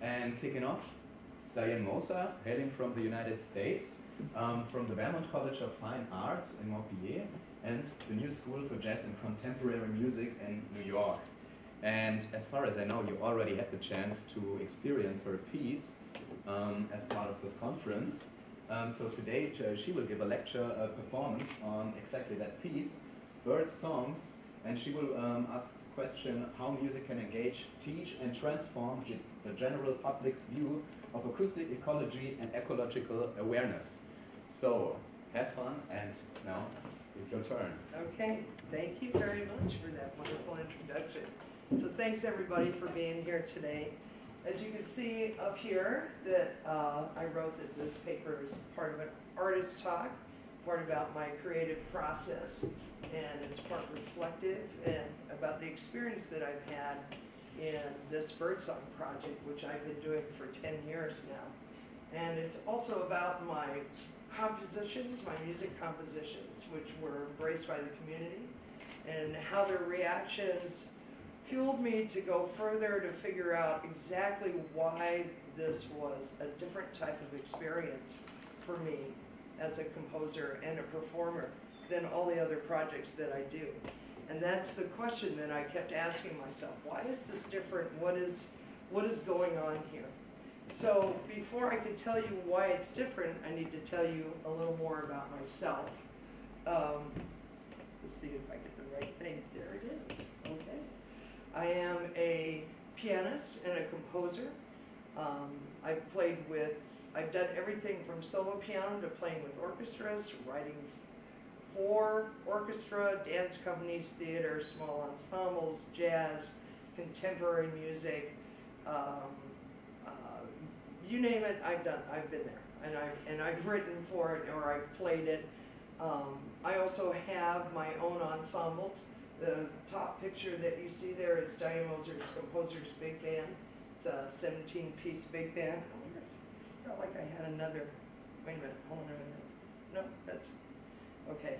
And kicking off, Diane Moser, hailing from the United States, um, from the Vermont College of Fine Arts in Montpelier, and the New School for Jazz and Contemporary Music in New York. And as far as I know, you already had the chance to experience her piece um, as part of this conference. Um, so today uh, she will give a lecture, a performance on exactly that piece, Bird Songs, and she will um, ask question how music can engage, teach, and transform the general public's view of acoustic ecology and ecological awareness. So have fun, and now it's your turn. Okay, thank you very much for that wonderful introduction. So thanks everybody for being here today. As you can see up here, that uh, I wrote that this paper is part of an artist talk, part about my creative process, and it's part reflective and about the experience that I've had in this birdsong project, which I've been doing for 10 years now. And it's also about my compositions, my music compositions, which were embraced by the community, and how their reactions fueled me to go further to figure out exactly why this was a different type of experience for me as a composer and a performer than all the other projects that I do. And that's the question that I kept asking myself. Why is this different? What is, what is going on here? So before I can tell you why it's different, I need to tell you a little more about myself. Um, let's see if I get the right thing. There it is. Okay. I am a pianist and a composer. Um, I've played with, I've done everything from solo piano to playing with orchestras, writing for orchestra, dance companies, theater, small ensembles, jazz, contemporary music, um, uh, you name it, I've done, I've been there. And I've, and I've written for it or I've played it. Um, I also have my own ensembles. The top picture that you see there is Diane Moser's Composers Big Band. It's a 17-piece big band. I wonder if, I felt like I had another, wait a minute, hold on a minute. No, that's, okay.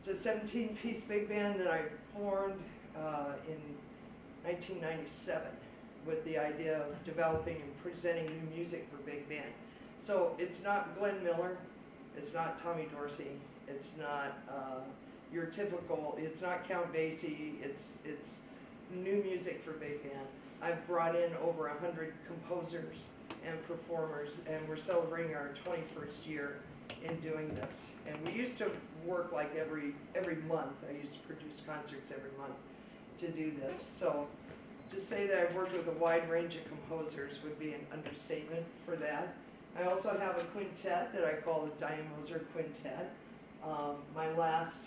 It's a 17-piece big band that I formed uh, in 1997 with the idea of developing and presenting new music for big band. So it's not Glenn Miller, it's not Tommy Dorsey, it's not uh, your typical, it's not Count Basie, it's, it's new music for big band. I've brought in over 100 composers and performers, and we're celebrating our 21st year in doing this. And we used to work like every, every month. I used to produce concerts every month to do this. So to say that I've worked with a wide range of composers would be an understatement for that. I also have a quintet that I call the Diane Moser Quintet. Um, my last,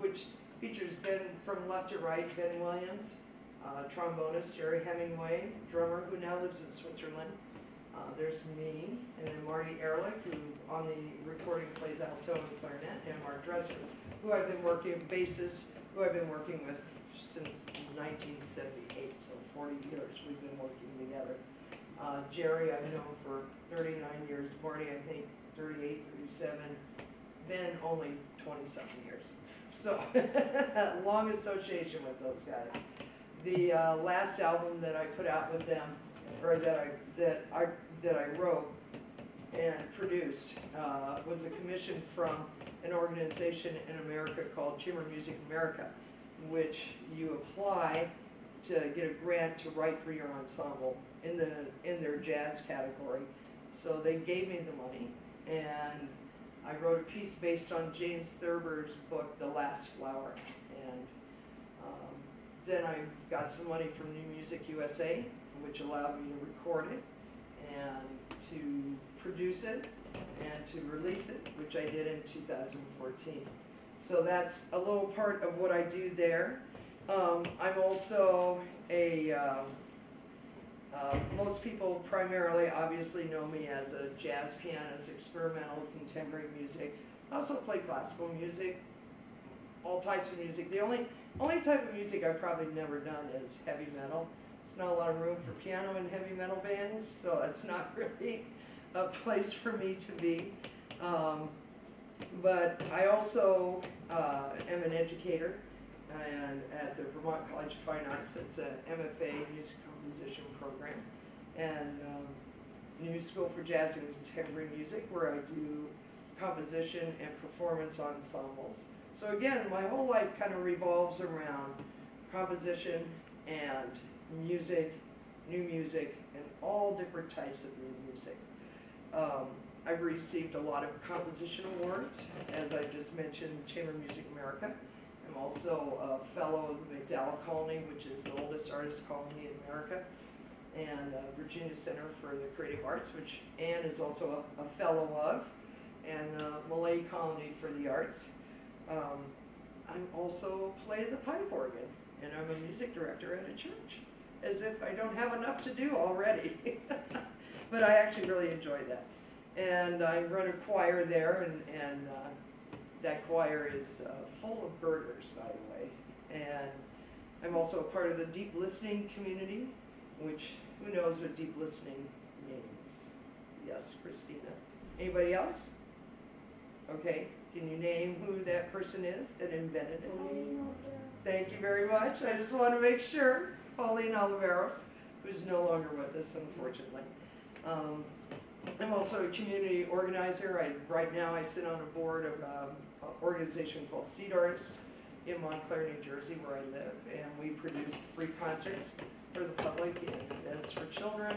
which features Ben from left to right, Ben Williams, uh, trombonist Gerry Hemingway, drummer who now lives in Switzerland. Uh, there's me, and then Marty Ehrlich, who on the recording plays alto and clarinet, and Mark Dresser, who I've been working, bassist, who I've been working with since 1978, so 40 years we've been working together. Uh, Gerry I've known for 39 years, Marty I think 38, 37, Ben only 20-something years. So, long association with those guys. The uh, last album that I put out with them, or that I, that I, that I wrote and produced, uh, was a commission from an organization in America called Chamber Music America, which you apply to get a grant to write for your ensemble in the in their jazz category. So they gave me the money, and I wrote a piece based on James Thurber's book, The Last Flower. And um, then I got some money from New Music USA, which allowed me to record it and to produce it and to release it, which I did in 2014. So that's a little part of what I do there. Um, I'm also a, uh, uh, most people primarily obviously know me as a jazz pianist, experimental, contemporary music. I also play classical music, all types of music. The only, only type of music I've probably never done is heavy metal. Not a lot of room for piano and heavy metal bands, so it's not really a place for me to be. Um, but I also uh, am an educator and at the Vermont College of Fine Arts. It's an MFA music composition program. and um, New School for Jazz and Contemporary Music, where I do composition and performance ensembles. So again, my whole life kind of revolves around composition and music, new music, and all different types of new music. Um, I've received a lot of composition awards, as I just mentioned, Chamber Music America. I'm also a fellow of the MacDowell Colony, which is the oldest artist colony in America, and uh, Virginia Center for the Creative Arts, which Anne is also a, a fellow of, and uh, Millay Colony for the Arts. Um, I'm also play the pipe organ, and I'm a music director at a church, as if I don't have enough to do already. but I actually really enjoy that. And I run a choir there, and, and uh, that choir is uh, full of birders, by the way. And I'm also a part of the deep listening community, which who knows what deep listening means? Yes, Christina. Anybody else? Okay, can you name who that person is that invented it? Thank you very much. I just want to make sure. Pauline Oliveros, who's no longer with us, unfortunately. Um, I'm also a community organizer. I, right now, I sit on a board of um, an organization called Seed Artists in Montclair, New Jersey, where I live, and we produce free concerts for the public and events for children.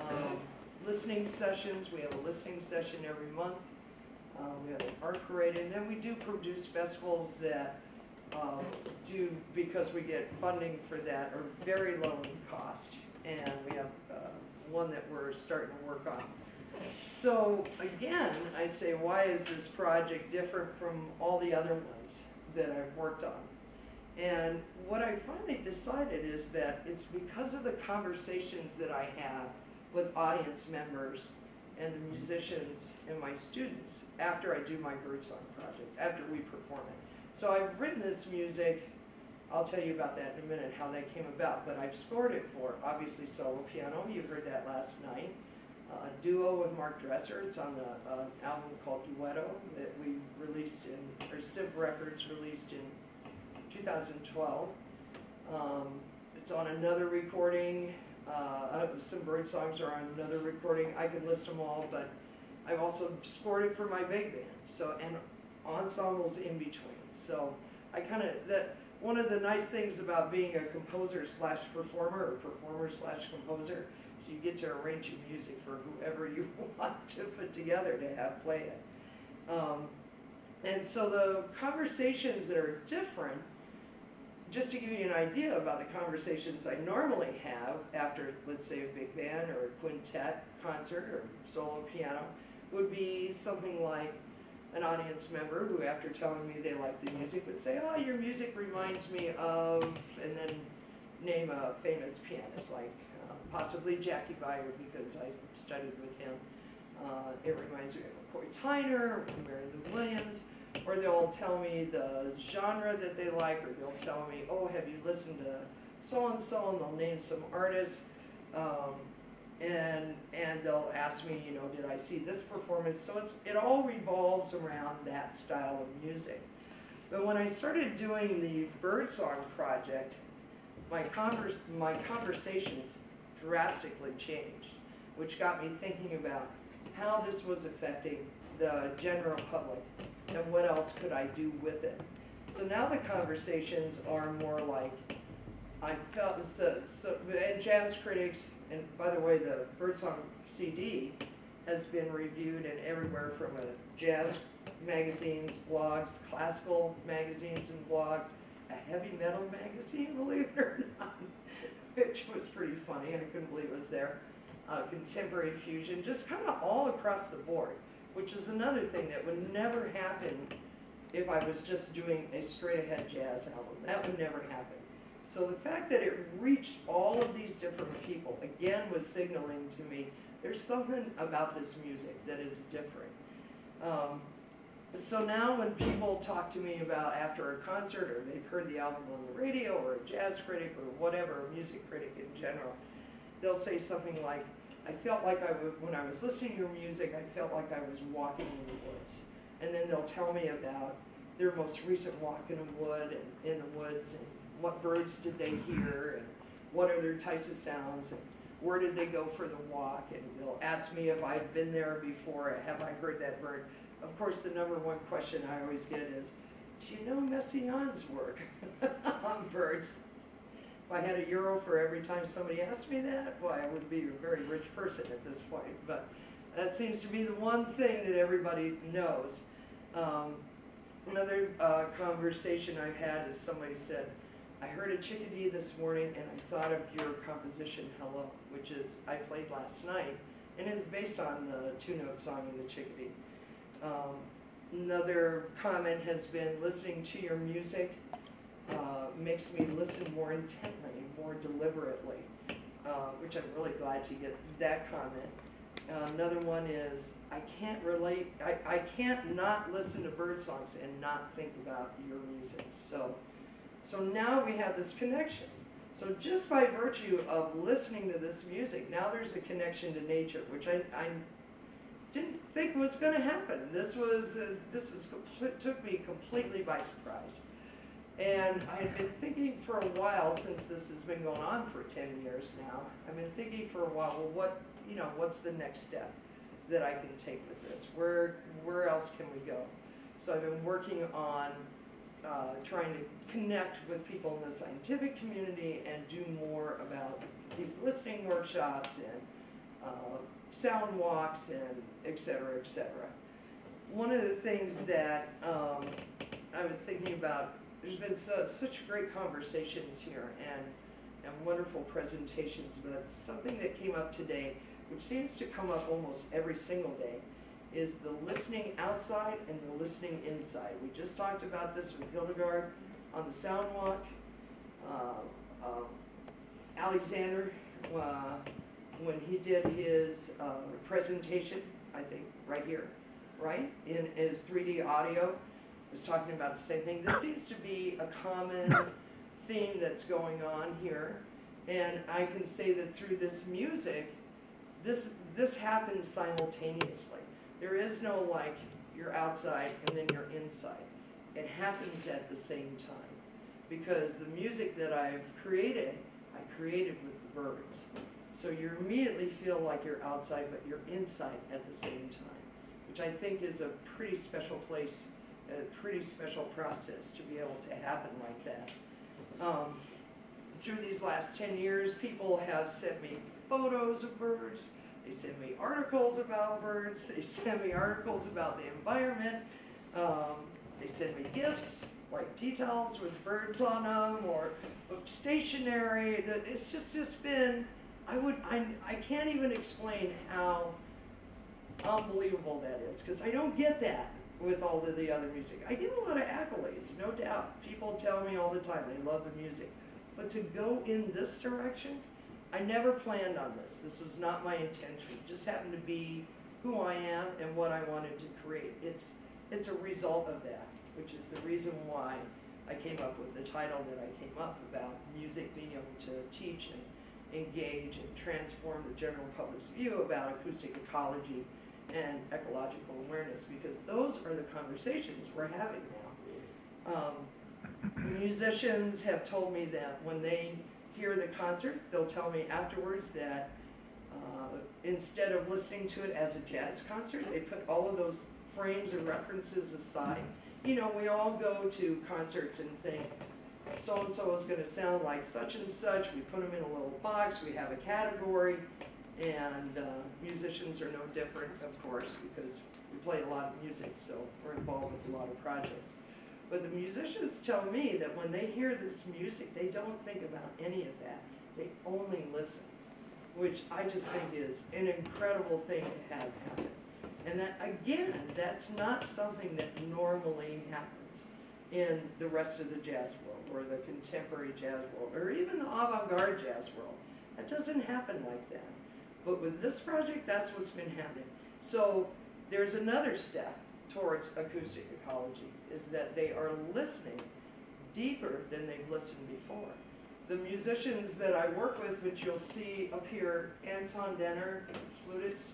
Um, listening sessions. We have a listening session every month. Um, we have an art parade, and then we do produce festivals that um, do, because we get funding for that, are very low in cost. And we have uh, one that we're starting to work on. So again, I say, why is this project different from all the other ones that I've worked on? And what I finally decided is that it's because of the conversations that I have with audience members and the musicians and my students after I do my birdsong project, after we perform it. So I've written this music, I'll tell you about that in a minute, how that came about, but I've scored it for, obviously, solo piano, you heard that last night. Uh, a duo with Mark Dresser, it's on uh, album called Duetto that we released in, or Civ Records released in 2012. Um, it's on another recording, uh, some bird songs are on another recording. I could list them all, but I've also scored it for my big band. So and ensembles in between. So I kind of that one of the nice things about being a composer slash performer or performer slash composer is you get to arrange your music for whoever you want to put together to have play it. Um, and so the conversations that are different just to give you an idea about the conversations I normally have after, let's say, a big band or a quintet concert or solo piano, would be something like an audience member who, after telling me they like the music, would say, "Oh, your music reminds me of," and then name a famous pianist, like uh, possibly Jaki Byard because I studied with him. Uh, it reminds me of McCoy Tyner, or Mary Lou Williams or they'll tell me the genre that they like, or they'll tell me, oh, have you listened to so and so, and they'll name some artists, um, and and they'll ask me, you know, did I see this performance? So it's it all revolves around that style of music. But when I started doing the Birdsong project, my converse my conversations drastically changed, which got me thinking about how this was affecting the general public and what else could I do with it. So now the conversations are more like, I felt, so, so, and jazz critics, and by the way, the Birdsong CD has been reviewed in everywhere from a jazz magazines, blogs, classical magazines and blogs, a heavy metal magazine, believe it or not, which was pretty funny, and I couldn't believe it was there. Uh, contemporary fusion, just kind of all across the board which is another thing that would never happen if I was just doing a straight ahead jazz album. That would never happen. So the fact that it reached all of these different people, again, was signaling to me there's something about this music that is different. Um, so now when people talk to me about after a concert or they've heard the album on the radio or a jazz critic or whatever, a music critic in general, they'll say something like, I felt like I was, when I was listening to your music, I felt like I was walking in the woods. And then they'll tell me about their most recent walk in a wood and in the woods and what birds did they hear and what are their types of sounds and where did they go for the walk, and they'll ask me if I've been there before, have I heard that bird? Of course, the number one question I always get is, do you know Messiaen's work on birds? If I had a euro for every time somebody asked me that, boy, I would be a very rich person at this point. But that seems to be the one thing that everybody knows. Um, another uh, conversation I've had is somebody said, I heard a chickadee this morning and I thought of your composition, Hello, which is, I played last night, and it is based on the two-note song in the chickadee. Um, another comment has been listening to your music uh, makes me listen more intently, more deliberately, uh, which I'm really glad to get that comment. Uh, another one is I can't relate, I, I can't not listen to bird songs and not think about your music. So, so now we have this connection. So just by virtue of listening to this music, now there's a connection to nature, which I, I didn't think was going to happen. This was uh, this is took me completely by surprise. And I had been thinking for a while, since this has been going on for 10 years now, I've been thinking for a while, well, what, you know, what's the next step that I can take with this? Where, where else can we go? So I've been working on uh, trying to connect with people in the scientific community and do more about deep listening workshops and uh, sound walks and et cetera, et cetera. One of the things that um, I was thinking about there's been so, such great conversations here and, and wonderful presentations, but something that came up today, which seems to come up almost every single day, is the listening outside and the listening inside. We just talked about this with Hildegard on the sound walk. Uh, uh, Alexander, uh, when he did his uh, presentation, I think right here, right, in his 3D audio, was talking about the same thing. This seems to be a common theme that's going on here. And I can say that through this music, this, this happens simultaneously. There is no like, you're outside and then you're inside. It happens at the same time. Because the music that I've created, I created with the birds. So you immediately feel like you're outside, but you're inside at the same time, which I think is a pretty special place a pretty special process to be able to happen like that. Um, through these last 10 years, people have sent me photos of birds, they send me articles about birds, they send me articles about the environment, um, they send me gifts like tea towels with birds on them or stationery that it's just just been I would I, I can't even explain how unbelievable that is because I don't get that with all of the other music. I get a lot of accolades, no doubt. People tell me all the time they love the music. But to go in this direction, I never planned on this. This was not my intention. It just happened to be who I am and what I wanted to create. It's, it's a result of that, which is the reason why I came up with the title that I came up about music being able to teach and engage and transform the general public's view about acoustic ecology and ecological awareness because those are the conversations we're having now. Um, musicians have told me that when they hear the concert, they'll tell me afterwards that uh, instead of listening to it as a jazz concert, they put all of those frames and references aside. You know, we all go to concerts and think, so and so is going to sound like such and such. We put them in a little box, we have a category, and uh, musicians are no different, of course, because we play a lot of music, so we're involved with a lot of projects. But the musicians tell me that when they hear this music, they don't think about any of that. They only listen, which I just think is an incredible thing to have happen. And that, again, that's not something that normally happens in the rest of the jazz world, or the contemporary jazz world, or even the avant-garde jazz world. That doesn't happen like that. But with this project, that's what's been happening. So there's another step towards acoustic ecology, is that they are listening deeper than they've listened before. The musicians that I work with, which you'll see up here, Anton Denner, flutist,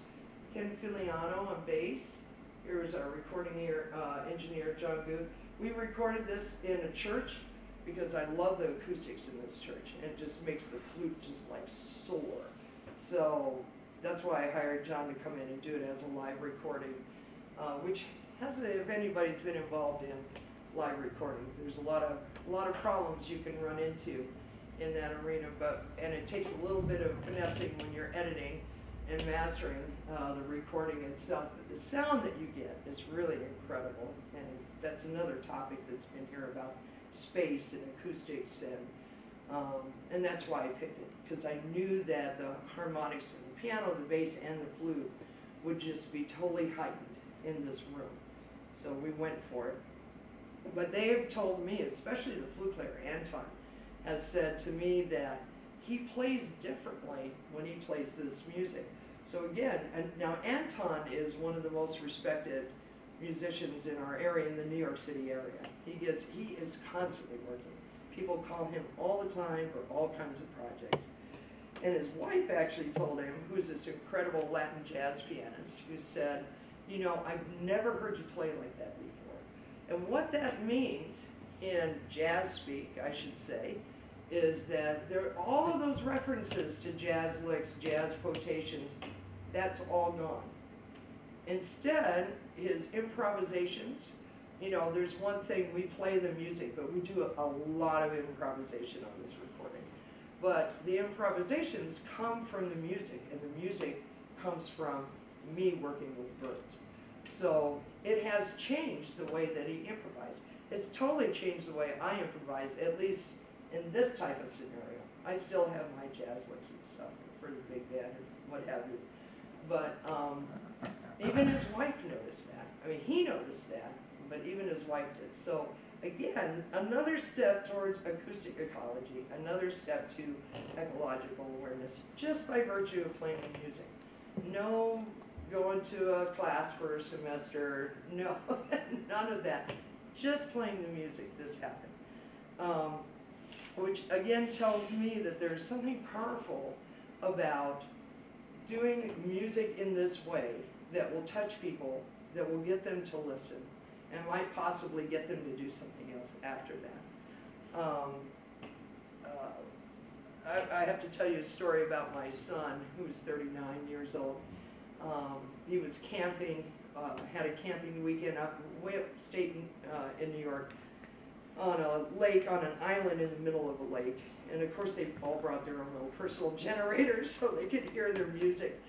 Ken Filiano on bass. Here's our recording uh, engineer, John Guth. We recorded this in a church because I love the acoustics in this church. And it just makes the flute just like soar So that's why I hired John to come in and do it as a live recording, uh, which if anybody's been involved in live recordings, there's a lot of, a lot of problems you can run into in that arena, but, and it takes a little bit of finessing when you're editing and mastering uh, the recording itself. But the sound that you get is really incredible, and that's another topic that's been here about space and acoustics, and um, and that's why I picked it because I knew that the harmonics of the piano, the bass, and the flute would just be totally heightened in this room. So we went for it. But they have told me, especially the flute player Anton, has said to me that he plays differently when he plays this music. So again, and now Anton is one of the most respected musicians in our area, in the New York City area. He gets, he is constantly working. People call him all the time for all kinds of projects. And his wife actually told him, who's this incredible Latin jazz pianist, who said, you know, I've never heard you play like that before. And what that means in jazz speak, I should say, is that there all of those references to jazz licks, jazz quotations, that's all gone. Instead, his improvisations, you know, there's one thing, we play the music, but we do a, a lot of improvisation on this recording. But the improvisations come from the music, and the music comes from me working with birds. So it has changed the way that he improvised. It's totally changed the way I improvise, at least in this type of scenario. I still have my jazz licks and stuff for the big band and what have you. But um, even his wife noticed that. I mean, he noticed that, but even his wife did. So again, another step towards acoustic ecology, another step to ecological awareness, just by virtue of playing music. No going to a class for a semester, no, none of that. Just playing the music, this happened. Um, which again tells me that there's something powerful about doing music in this way that will touch people, that will get them to listen, and might possibly get them to do something else after that. Um, uh, I, I, have to tell you a story about my son, who's 39 years old. Um, he was camping, uh, had a camping weekend up way upstate in, uh, in New York, on a lake, on an island in the middle of a lake. And of course, they all brought their own little personal generators so they could hear their music.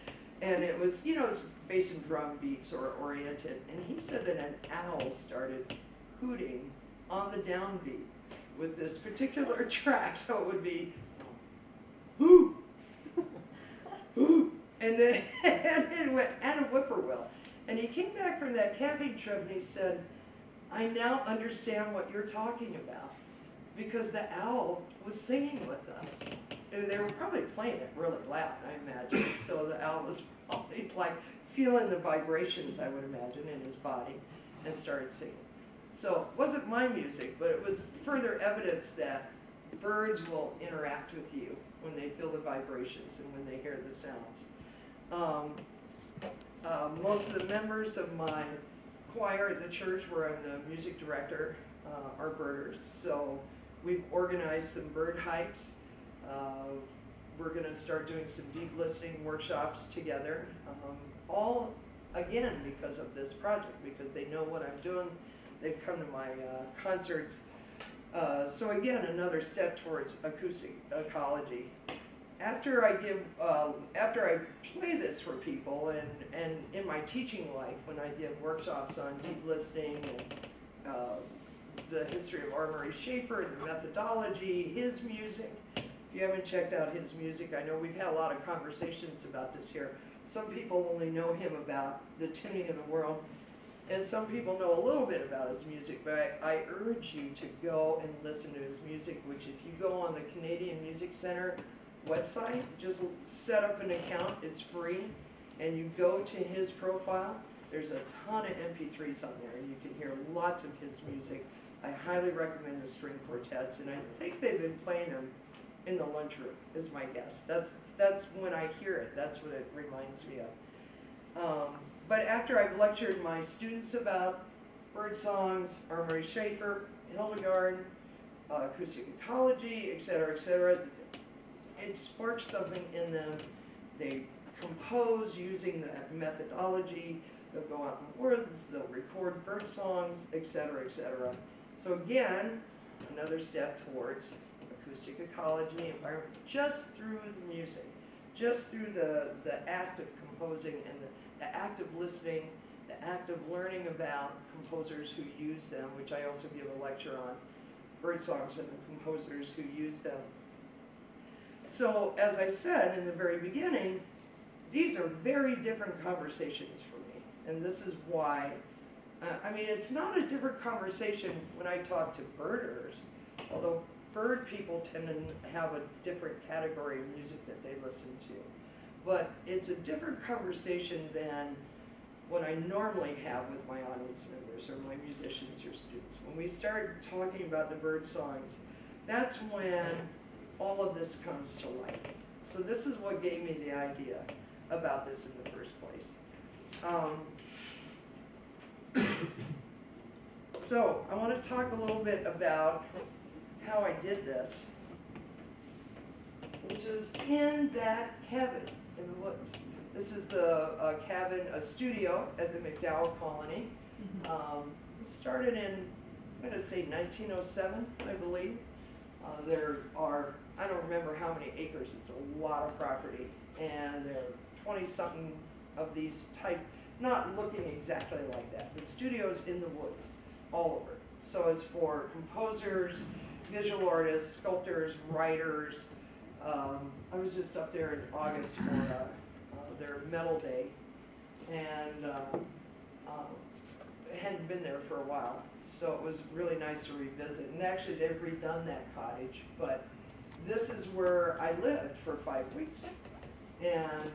And it was, you know, it's bass and drum beats or oriented. And he said that an owl started hooting on the downbeat with this particular track. So it would be, hoo, hoo, and then and it went, and a whippoorwill. And he came back from that camping trip and he said, I now understand what you're talking about because the owl was singing with us. And they were probably playing it really loud, I imagine. So the owl was probably like feeling the vibrations, I would imagine, in his body and started singing. So it wasn't my music, but it was further evidence that birds will interact with you when they feel the vibrations and when they hear the sounds. Um, uh, most of the members of my choir at the church where I'm the music director uh, are birders. So we've organized some bird hikes. Uh, we're going to start doing some deep listening workshops together. Um, all, again, because of this project, because they know what I'm doing. They've come to my uh, concerts. Uh, so again, another step towards acoustic ecology after I give, uh, after I play this for people and, and in my teaching life, when I give workshops on deep listening and uh, the history of R. Schaefer Schafer, the methodology, his music. If you haven't checked out his music, I know we've had a lot of conversations about this here. Some people only know him about the tuning of the world, and some people know a little bit about his music, but I, I urge you to go and listen to his music, which if you go on the Canadian Music Center website, just set up an account, it's free, and you go to his profile, there's a ton of MP3s on there, and you can hear lots of his music. I highly recommend the string quartets, and I think they've been playing them in the lunchroom, is my guess. That's, that's when I hear it, that's what it reminds me of. Um, but after I've lectured my students about bird songs, R. Murray Schafer, Hildegard, uh, acoustic ecology, et cetera, et cetera, it sparks something in them they compose using that methodology. They'll go out in the woods, they'll record bird songs, etc., cetera, et cetera. So again, another step towards acoustic ecology, environment, just through the music, just through the, the act of composing and the, the act of listening, the act of learning about composers who use them, which I also give a lecture on, bird songs and the composers who use them. So as I said in the very beginning, these are very different conversations for me. And this is why, uh, I mean, it's not a different conversation when I talk to birders, although bird people tend to have a different category of music that they listen to. But it's a different conversation than what I normally have with my audience members or my musicians or students. When we start talking about the bird songs, that's when all of this comes to light. So this is what gave me the idea about this in the first place. Um, so I want to talk a little bit about how I did this, which is in that cabin in the woods. This is the uh, cabin, a studio at the MacDowell Colony. Um, it started in, I'm going to say 1907, I believe. Uh, there are, I don't remember how many acres, it's a lot of property. And there are 20 something of these type, not looking exactly like that, but studios in the woods, all over. So it's for composers, visual artists, sculptors, writers. Um, I was just up there in August for uh, uh, their Medal Day, and uh, um, hadn't been there for a while, so it was really nice to revisit. And actually, they've redone that cottage, but this is where I lived for five weeks. And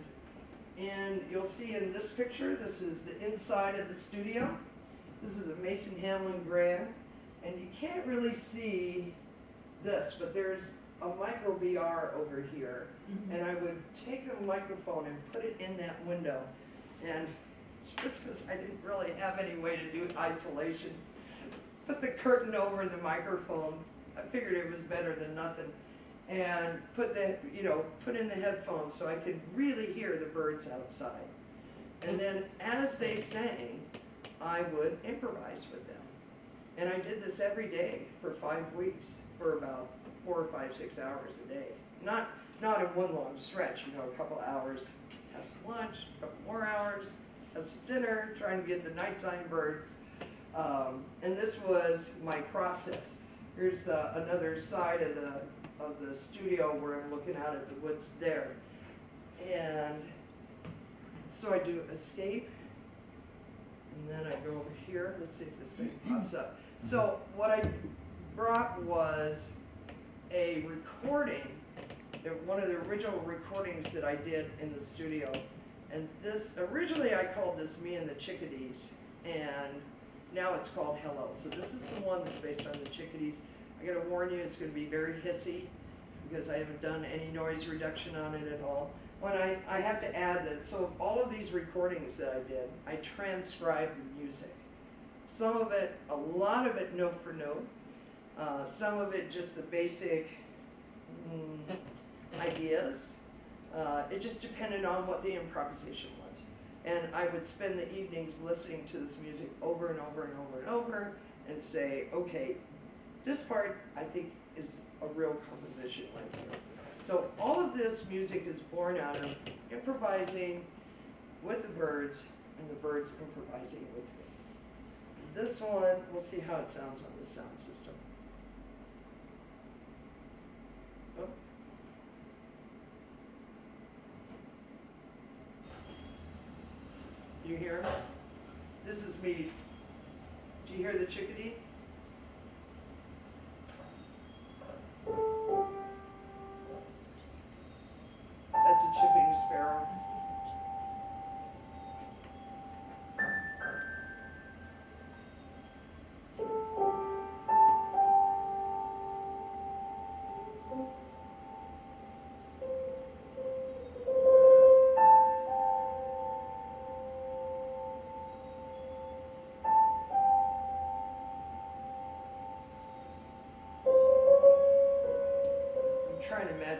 and you'll see in this picture, this is the inside of the studio. This is a Mason Hamlin Grand, and you can't really see this, but there's a micro VR over here, mm-hmm. and I would take a microphone and put it in that window, and just because I didn't really have any way to do isolation, put the curtain over the microphone. I figured it was better than nothing, and put the you know put in the headphones so I could really hear the birds outside. And then as they sang, I would improvise with them. And I did this every day for five weeks for about four or five, six hours a day. Not, not in one long stretch, you know, a couple hours, have some lunch, a couple more hours, have some dinner, trying to get the nighttime birds. Um, and this was my process. Here's the, another side of the, of the studio where I'm looking out at the woods there. And so I do escape, and then I go over here, let's see if this thing pops up. So mm-hmm. what I brought was a recording, one of the original recordings that I did in the studio. And this, originally I called this Me and the Chickadees, and now it's called Hello. So this is the one that's based on the chickadees. I gotta warn you, it's gonna be very hissy, because I haven't done any noise reduction on it at all. When I, I have to add that, so all of these recordings that I did, I transcribed the music. Some of it, a lot of it note for note, uh, some of it just the basic mm, ideas. Uh, it just depended on what the improvisation was. And I would spend the evenings listening to this music over and over and over and over and say, okay, this part I think is a real composition right here. So all of this music is born out of improvising with the birds and the birds improvising with me. This one, we'll see how it sounds on the sound system. Oh. You hear? This is me. Do you hear the chickadee?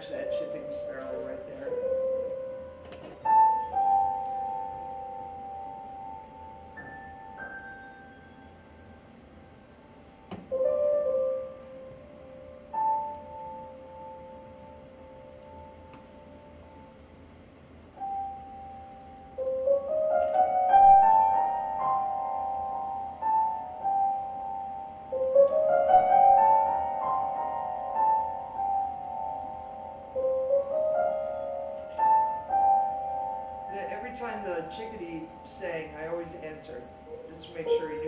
I'm chickadee saying I always answer, just to make sure he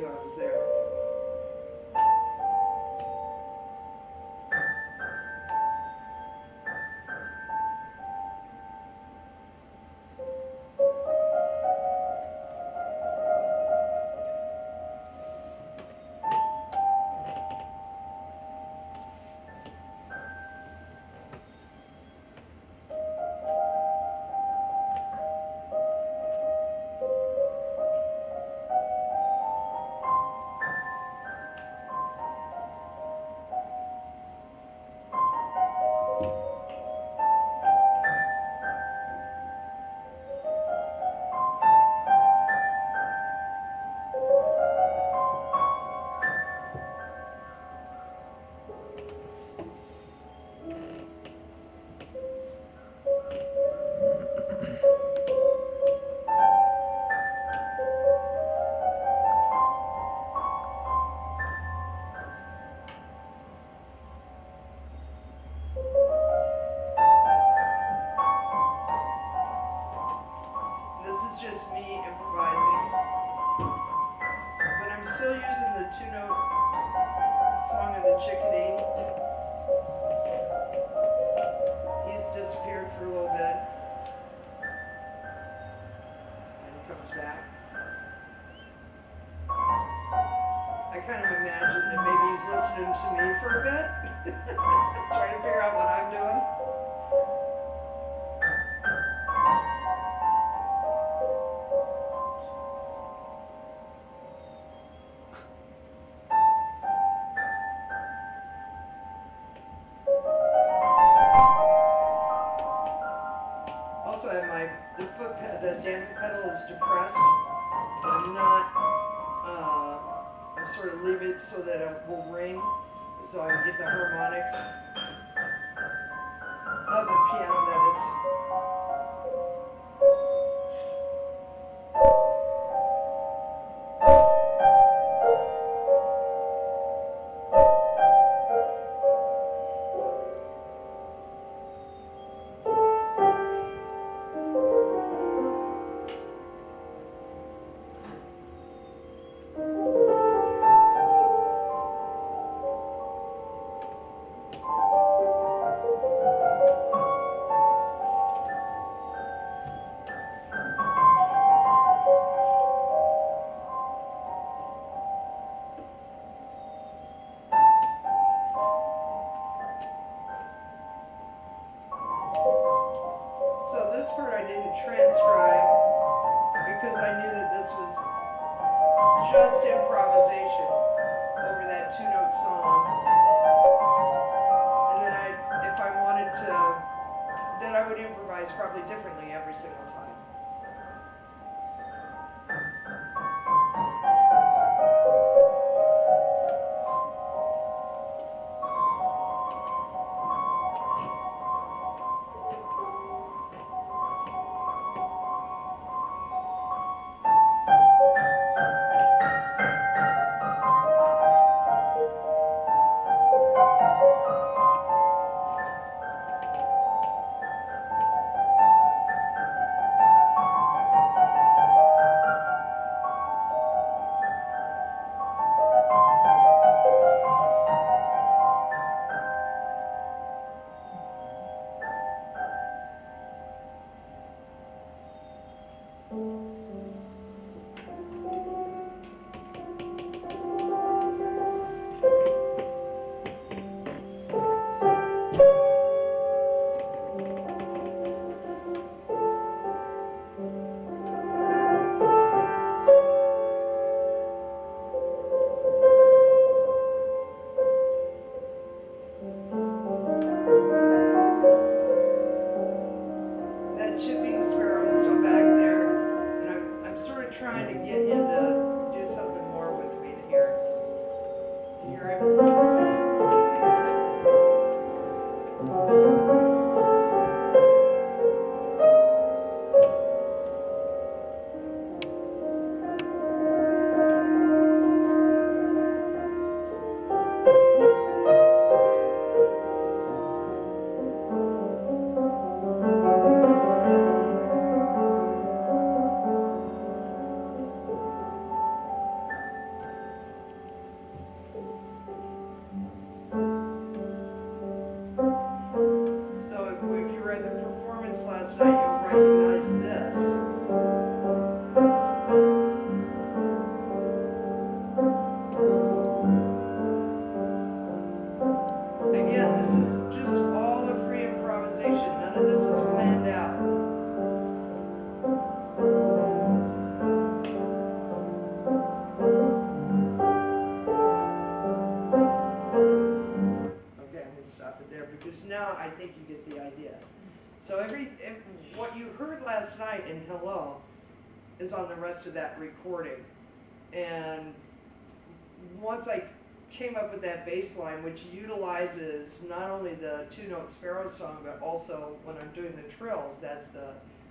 which utilizes not only the two note sparrow song, but also when I'm doing the trills, that's the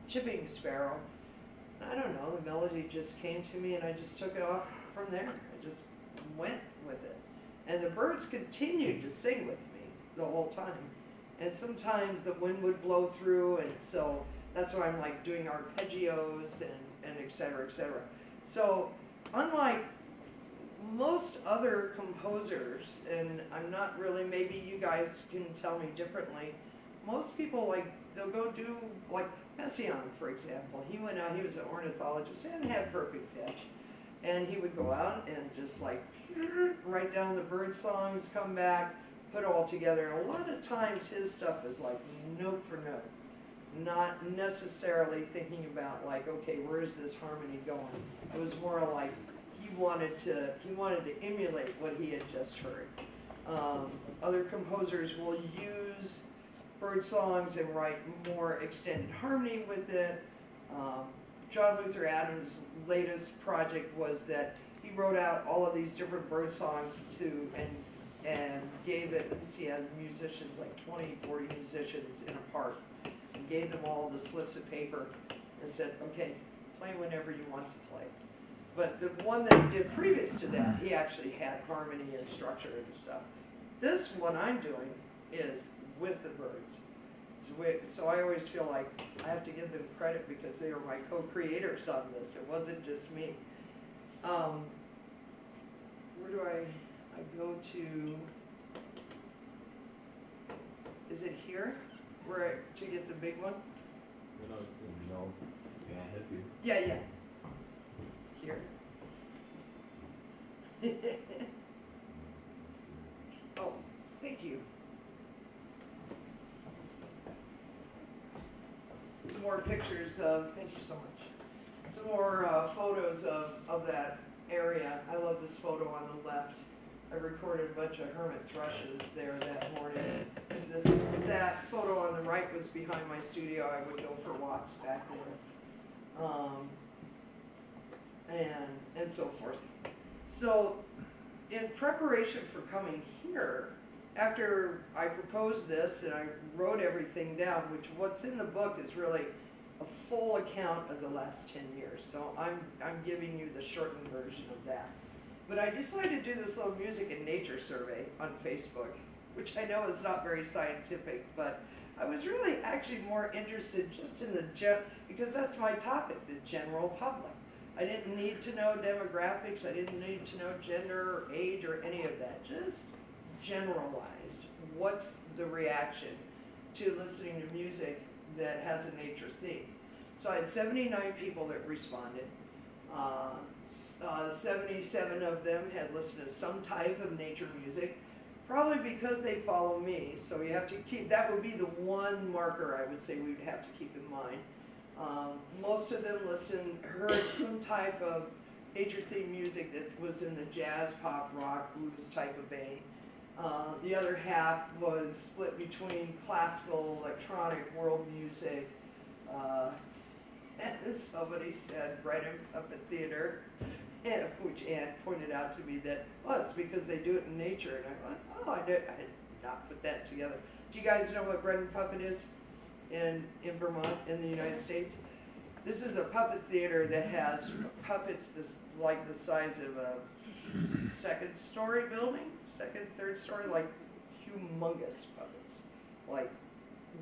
chipping sparrow. I don't know, the melody just came to me and I just took it off from there. I just went with it. And the birds continued to sing with me the whole time. And sometimes the wind would blow through, and so that's why I'm like doing arpeggios and, and et cetera, et cetera. So, unlike most other composers, and I'm not really, maybe you guys can tell me differently, most people like, they'll go do, like Messiaen, for example. He went out, he was an ornithologist and had perfect pitch. And he would go out and just like write down the bird songs, come back, put it all together. And a lot of times his stuff is like note for note, not necessarily thinking about like, okay, where is this harmony going? It was more like he wanted to he wanted to emulate what he had just heard. Um, other composers will use bird songs and write more extended harmony with it. Um, John Luther Adams' latest project was that he wrote out all of these different bird songs to and and gave it, he had musicians, like 20, 40 musicians in a park, and gave them all the slips of paper and said, okay, play whenever you want to play. But the one that he did previous to that, he actually had harmony and structure and stuff. This one I'm doing is with the birds. So I always feel like I have to give them credit because they were my co-creators on this. It wasn't just me. Um, where do I, I go to, is it here? Where, I- to get the big one? No, it's in no. Can I help you? Yeah, yeah. Here. Oh, thank you. Some more pictures of, thank you so much. Some more uh, photos of, of that area. I love this photo on the left. I recorded a bunch of hermit thrushes there that morning. This, that photo on the right was behind my studio. I would go for walks back there. Um, and, and so forth. So, in preparation for coming here, after I proposed this and I wrote everything down, which what's in the book is really a full account of the last 10 years. So I'm, I'm giving you the shortened version of that. But I decided to do this little music and nature survey on Facebook, which I know is not very scientific, but I was really actually more interested just in the, gen because that's my topic, the general public. I didn't need to know demographics, I didn't need to know gender or age or any of that, just generalized. What's the reaction to listening to music that has a nature theme? So I had 79 people that responded. Uh, uh, 77 of them had listened to some type of nature music, probably because they follow me. So you have to keep, that would be the one marker I would say we would have to keep in mind. Um, most of them listened, heard some type of nature theme music that was in the jazz, pop, rock, blues type of vein. Uh, the other half was split between classical, electronic, world music. Uh, and somebody said right up at theater, and, which Ann pointed out to me that was because they do it in nature. And I went, oh, I did, I did not put that together. Do you guys know what bread and puppet is in, in Vermont, in the United States? This is a puppet theater that has puppets this like the size of a second story building, second, third story, like humongous puppets, like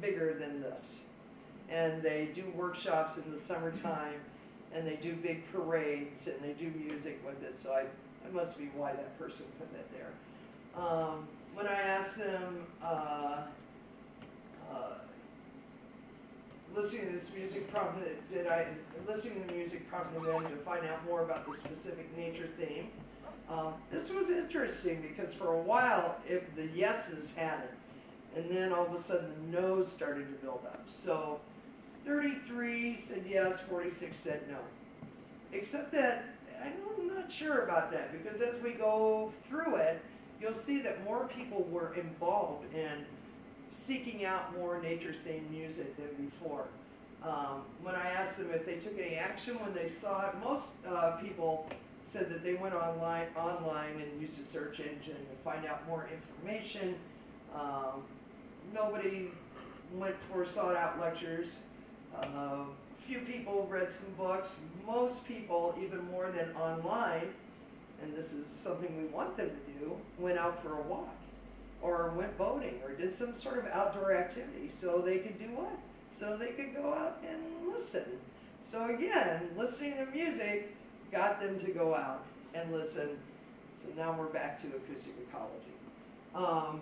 bigger than this. And they do workshops in the summertime, and they do big parades, and they do music with it. So I, that must be why that person put that there. Um, when I asked them, uh, uh, listening to this music prompted, did I, listening to the music prompted them to find out more about the specific nature theme. Um, this was interesting because for a while, if the yeses had it, and then all of a sudden the no's started to build up. So 33 said yes, 46 said no. Except that I'm not sure about that because as we go through it, you'll see that more people were involved in seeking out more nature themed music than before. Um, when I asked them if they took any action when they saw it, most uh, people said that they went online, online and used a search engine to find out more information. Um, nobody went for sought out lectures. Uh, few people read some books. Most people, even more than online, and this is something we want them to do, went out for a walk or went boating or did some sort of outdoor activity so they could do what? So they could go out and listen. So again, listening to music got them to go out and listen. So now we're back to acoustic ecology. Um,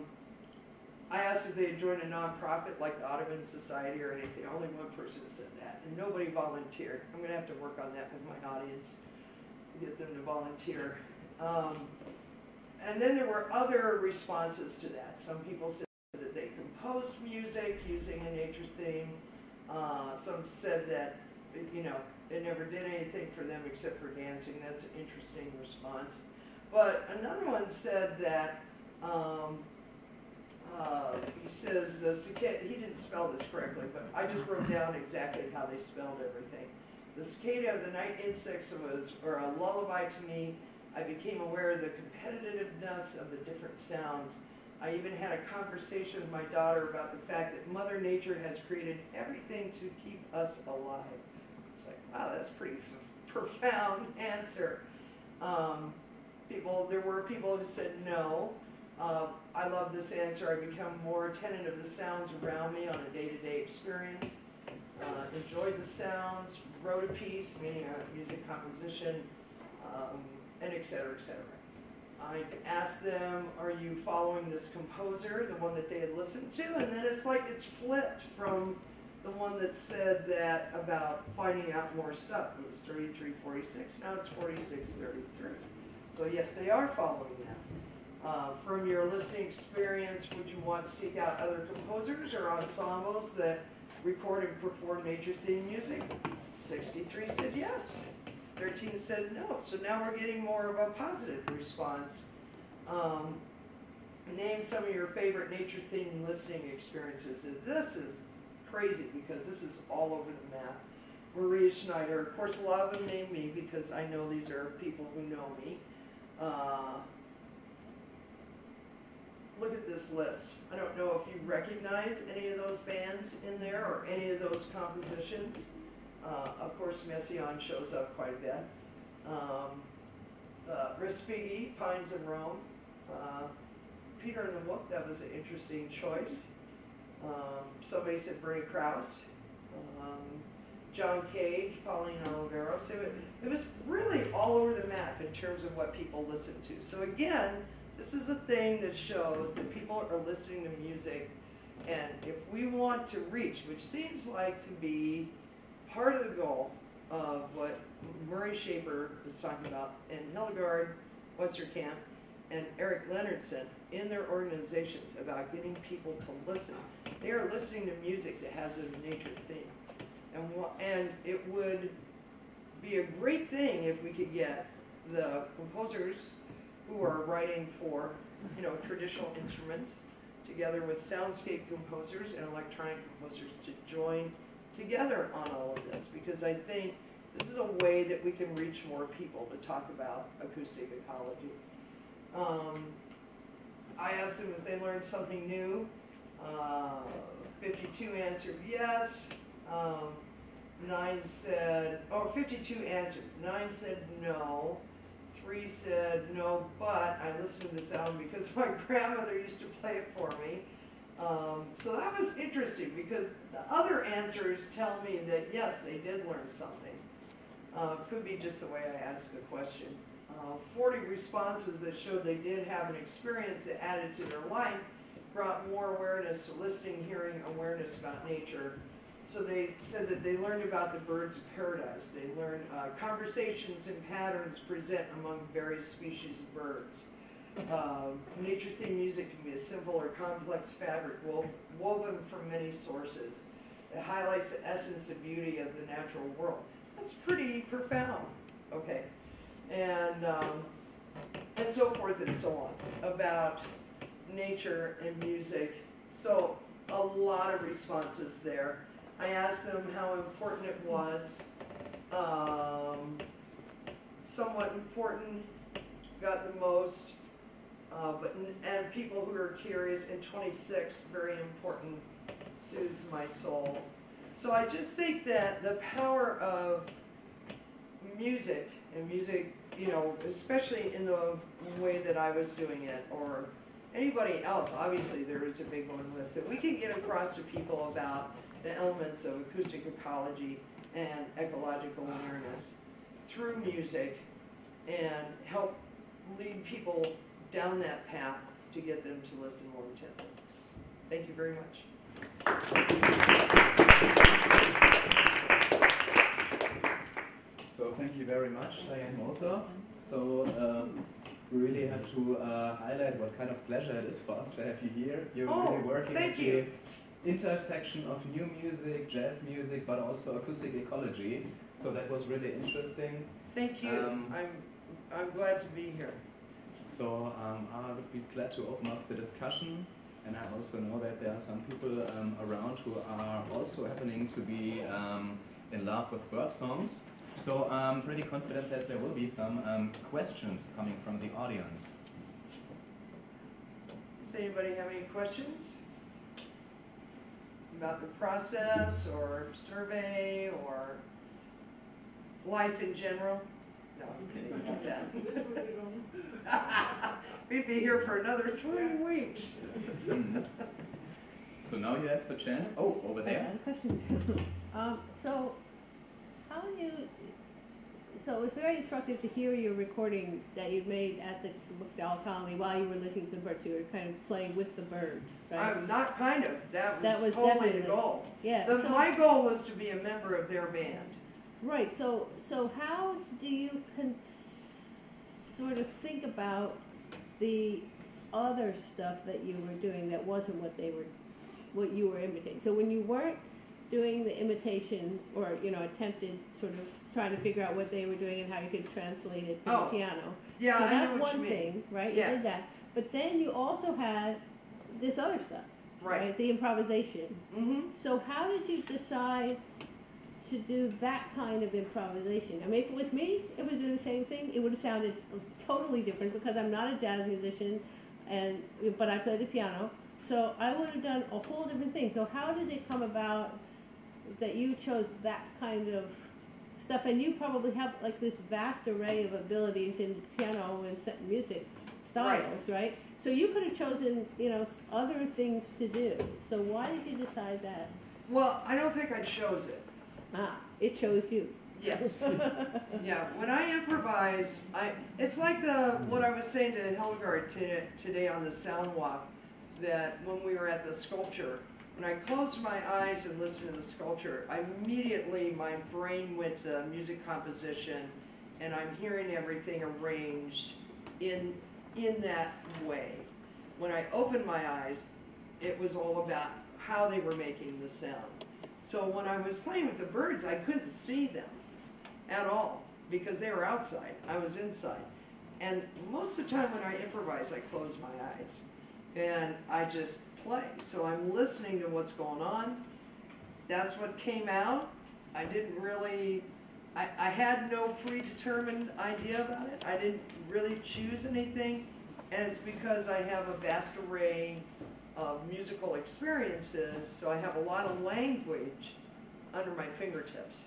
I asked if they had joined a nonprofit like the Audubon Society or anything. Only one person said that, and nobody volunteered. I'm going to have to work on that with my audience to get them to volunteer. Um, and then there were other responses to that. Some people said that they composed music using a nature theme. Uh, some said that, you know, it never did anything for them except for dancing. That's an interesting response. But another one said that um, uh, he says the cicada, he didn't spell this correctly, but I just wrote down exactly how they spelled everything. The cicada of the night insects was, or a lullaby to me. I became aware of the competitiveness of the different sounds. I even had a conversation with my daughter about the fact that Mother Nature has created everything to keep us alive. It's like, wow, that's pretty profound answer. Um, people, there were people who said no. Uh, I love this answer. I become more attentive of the sounds around me on a day-to-day -day experience. Uh, enjoyed the sounds, wrote a piece, meaning a music composition, um, and et cetera, et cetera. I asked them, are you following this composer, the one that they had listened to? And then it's like it's flipped from the one that said that about finding out more stuff. It was 3346, now it's 4633. So yes, they are following that. Uh, from your listening experience, would you want to seek out other composers or ensembles that record and perform major theme music? 63 said yes. 13 said no. So now we're getting more of a positive response. Um, name some of your favorite nature theme listening experiences. And this is crazy because this is all over the map. Maria Schneider, of course, a lot of them name me because I know these are people who know me. Uh, look at this list. I don't know if you recognize any of those bands in there or any of those compositions. Uh, of course, Messiaen shows up quite a bit. Um, uh, Respighi, Pines in Rome. Uh, Peter and the Wolf, that was an interesting choice. Um, somebody said Bernie Krause. Um, John Cage, Pauline Oliveros. It, it was really all over the map in terms of what people listened to. So again, this is a thing that shows that people are listening to music, and if we want to reach, which seems like to be part of the goal of what Murray Schafer was talking about, and Hildegard Westerkamp and Eric Leonardson in their organizations about getting people to listen. They are listening to music that has a nature theme. And, and it would be a great thing if we could get the composers who are writing for, you know, traditional instruments, together with soundscape composers and electronic composers to join together on all of this, because I think this is a way that we can reach more people to talk about acoustic ecology. Um, I asked them if they learned something new. Uh, 52 answered yes. Um, nine said, oh, 52 answered. Nine said no three said, no, but I listened to this album because my grandmother used to play it for me. Um, so that was interesting because the other answers tell me that yes, they did learn something. Uh, could be just the way I asked the question. Uh, 40 responses that showed they did have an experience that added to their life brought more awareness to listening, hearing, awareness about nature, so they said that they learned about the birds of paradise. They learned uh, conversations and patterns present among various species of birds. Uh, nature theme music can be a simple or complex fabric wo woven from many sources. It highlights the essence and beauty of the natural world. That's pretty profound. Okay. And, um, and so forth and so on about nature and music. So a lot of responses there. I asked them how important it was. Um, somewhat important got the most, uh, but, and people who are curious, and twenty-six, very important, soothes my soul. So I just think that the power of music, and music, you know, especially in the way that I was doing it, or anybody else, obviously there is a big one with that we can get across to people about the elements of acoustic ecology and ecological awareness through music and help lead people down that path to get them to listen more intently. Thank you very much. So thank you very much, Diane Moser. So um, we really have to uh, highlight what kind of pleasure it is for us to have you here. You're Oh, really working thank at the you. intersection of new music, jazz music, but also acoustic ecology. So that was really interesting. Thank you. Um, I'm, I'm glad to be here. So um, I would be glad to open up the discussion. And I also know that there are some people um, around who are also happening to be um, in love with bird songs. So I'm pretty confident that there will be some um, questions coming from the audience. Does anybody have any questions? About the process or survey or life in general? No, I'm kidding about that. We'd be here for another three weeks. So now you have the chance. Oh, over I there. got a question. Um, so, how do you, so it was very instructive to hear your recording that you made at the MacDowell Colony while you were listening to the birds. You were kind of playing with the bird, right? I'm not kind of, that That was was totally the definitely- goal. Yeah, But so, my goal was to be a member of their band. Right, so, so how do you cons- sort of think about the other stuff that you were doing that wasn't what they were, what you were imitating? So when you weren't doing the imitation or, you know, attempted sort of trying to figure out what they were doing and how you could translate it to Oh, the piano. Yeah, so I that's know what you one thing, right? Yeah. You did that. But then you also had this other stuff, Right. The improvisation. Mm-hmm. So how did you decide to do that kind of improvisation? I mean, if it was me, it would do the same thing. It would have sounded totally different because I'm not a jazz musician, and but I play the piano. So I would have done a whole different thing. So how did it come about that you chose that kind of stuff? And you probably have like this vast array of abilities in piano and set music styles, right? So you could have chosen, you know, other things to do. So why did you decide that? Well, I don't think I chose it. Ah, it chose you. Yes. Yeah, when I improvise, I, it's like the, what I was saying to today, today on the sound walk, that when we were at the sculpture, when I closed my eyes and listened to the sculpture, I immediately, my brain went to music composition, and I'm hearing everything arranged in, in that way. When I opened my eyes, it was all about how they were making the sound. So when I was playing with the birds, I couldn't see them at all because they were outside. I was inside. And most of the time when I improvise, I close my eyes and I just play. So I'm listening to what's going on. That's what came out. I didn't really, I, I had no predetermined idea about it. I didn't really choose anything. And it's because I have a vast array of musical experiences, so I have a lot of language under my fingertips,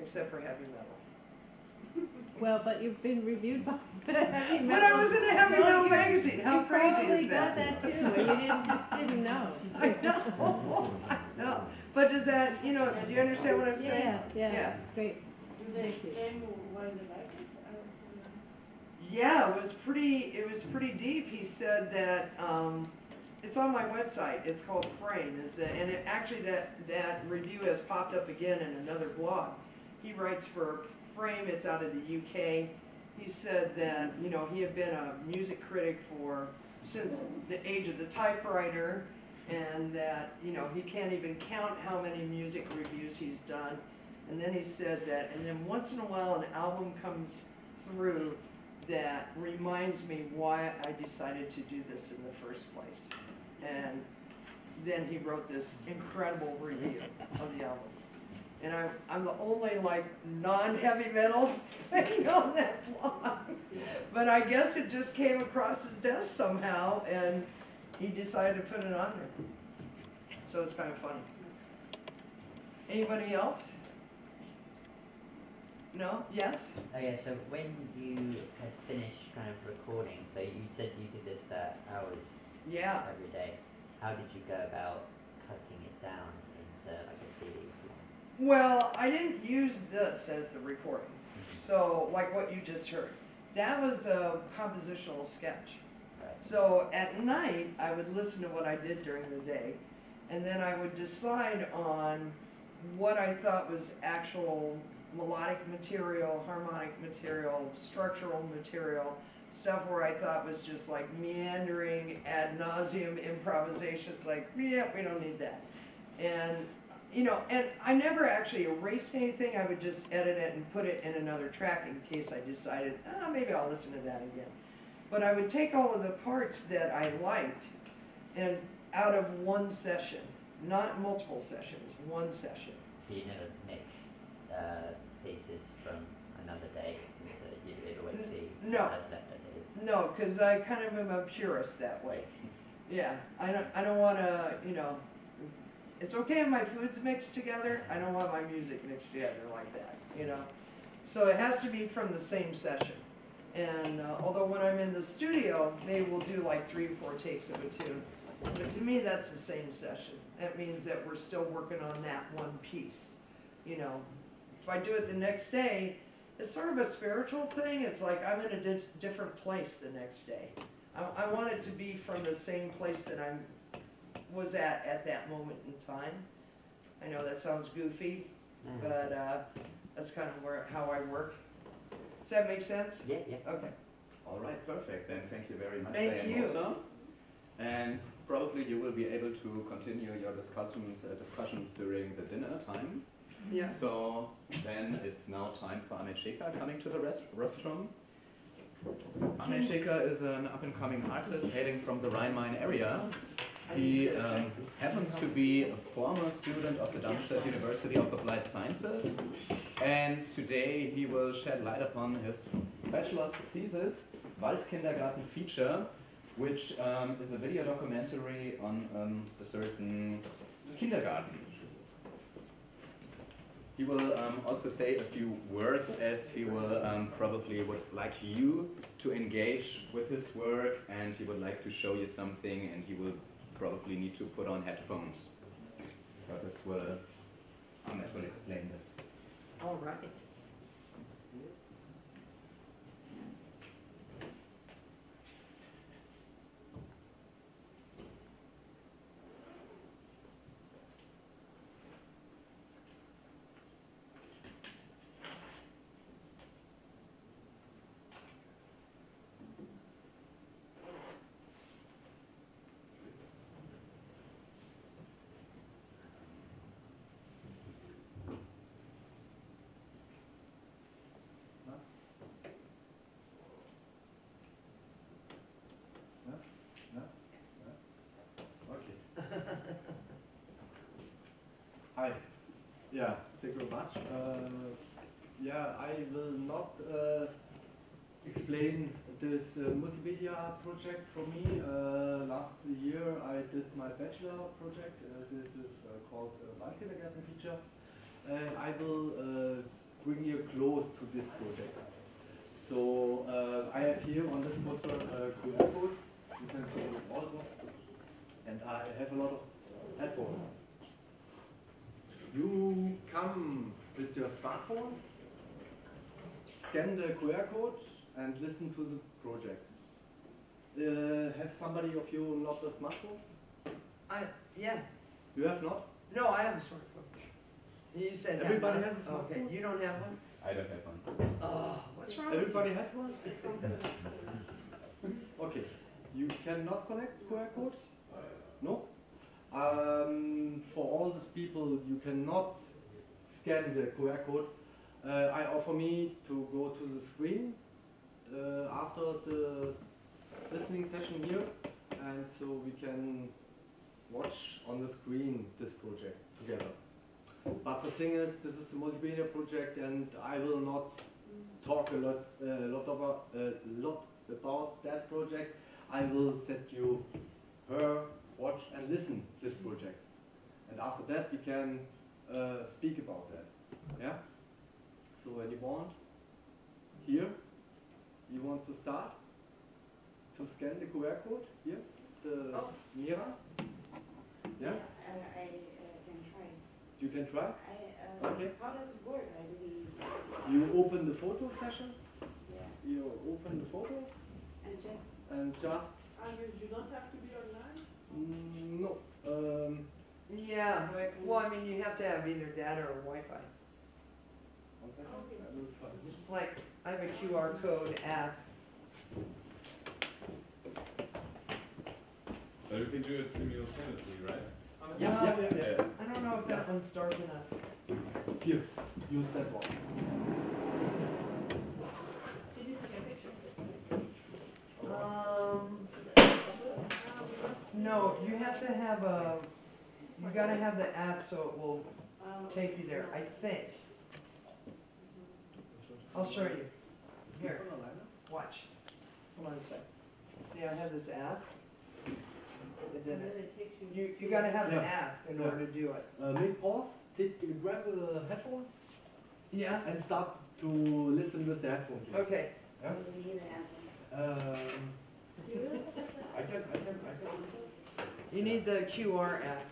except for heavy metal. Well, but you've been reviewed by heavy metal. But I was in a heavy So metal you- magazine, how you crazy probably is that? You got that too, and you didn't, just didn't know. I know, I know. But does that, you know, do you understand what I'm saying? Yeah, yeah, Yeah. great. Do they explain why they like it? Was. Yeah, it was pretty, it was pretty deep. He said that, um, it's on my website, it's called Frame, is that, and it, actually that, that review has popped up again in another blog. He writes for Frame, it's out of the UK. He said that, you know, he had been a music critic for, since the age of the typewriter, and that, you know, he can't even count how many music reviews he's done. And then he said that, and then once in a while an album comes through that reminds me why I decided to do this in the first place. And then he wrote this incredible review of the album. And I'm, I'm the only like non-heavy metal thing on that blog. But I guess it just came across his desk somehow and he decided to put it on there. So it's kind of funny. Anybody else? No? Yes? Oh yeah, so when you had finished kind of recording, so you said you did this for hours Yeah. every day. How did you go about cutting it down into like a series? Well, I didn't use this as the recording. Mm-hmm. So, like what you just heard, that was a compositional sketch. So at night, I would listen to what I did during the day, and then I would decide on what I thought was actual melodic material, harmonic material, structural material, stuff where I thought was just like meandering ad nauseum improvisations, like, yeah, we don't need that. And you know, and I never actually erased anything. I would just edit it and put it in another track in case I decided, ah, maybe I'll listen to that again. But I would take all of the parts that I liked and out of one session, not multiple sessions, one session. So you never mix uh, pieces from another day into you it always be No. No, because I kind of am a purist that way. Yeah, I don't, I don't want to, you know, it's okay if my food's mixed together. I don't want my music mixed together like that, you know. So it has to be from the same session. And uh, although when I'm in the studio, maybe we'll do like three or four takes of a tune. But to me, that's the same session. That means that we're still working on that one piece, you know. If I do it the next day, it's sort of a spiritual thing. It's like I'm in a di- different place the next day. I, I want it to be from the same place that I'm was at at that moment in time. I know that sounds goofy, Mhm. but uh, that's kind of where how I work. Does that make sense? Yeah, yeah. Okay. All right, perfect. Then thank you very much, Thank Diane you. Moser. And probably you will be able to continue your discussions uh, discussions during the dinner time. Yeah. So then it's now time for Ahmed Sheikha coming to the rest rostrum. Ahmed Sheikha is an up-and-coming artist hailing from the Rhine-Main area. He um, happens to be a former student of the Darmstadt University of Applied Sciences, and today he will shed light upon his bachelor's thesis, Waldkindergarten Feature, which um, is a video documentary on um, a certain kindergarten. He will um, also say a few words as he will um, probably would like you to engage with his work and he would like to show you something and he will probably need to put on headphones. But this will, Ahmed will explain this. All right. Okay. Hi. Yeah, thank you very much. Uh, yeah, I will not uh, explain this uh, multimedia project for me. Last year I did my bachelor project. Uh, this is uh, called uh, Waldkindergarten Feature. And I will uh, bring you close to this project. So I have here on this poster a QR code. You can see it also and I have a lot of headphones. You come with your smartphone, scan the QR code, and listen to the project. Uh, have somebody of you not a smartphone? I yeah. You have not? No, I have a smartphone. You said Everybody has a Okay, smartphone? you don't have one? I don't have one. Oh, what's wrong Everybody with has one? Okay. You cannot connect QR codes? No? Um, for all these people, you cannot scan the QR code. Uh, I offer me to go to the screen uh, after the listening session here, and so we can watch on the screen this project together. But the thing is, this is a multimedia project, and I will not talk a lot, uh, lot about, uh, lot about that project. I will set you her watch and listen this project, and after that we can uh, speak about that. Yeah. So when you want, here, you want to start to scan the QR code here, the Oh. Mira. Yeah. I, I uh, can try. You can try. I, uh, Okay. how does it work? I really, You open the photo session. yeah, You open the photo and just, and just and you do not have to be online? Mm, no. Um, Yeah, well, I mean, you have to have either data or Wi-Fi. one second. Okay. I will try. Like, I have a QR code app. But we can do it simultaneously, right? Yeah, yeah, yeah, yeah. I don't know if that one's dark enough. Here, use that one. Did you take a picture? Um, no, you have to have a, you gotta have the app so it will take you there, I think. I'll show you. Here, watch. Hold on a sec. See, I have this app. It And did then it. it takes you. You, you gotta have an Yeah. app in Yeah. order to do it. Uh, make pause. Take, grab a headphone Yeah, and start to listen with the headphone. please. okay. So you need an app. Um, I can, I can, I can. You need the QR app.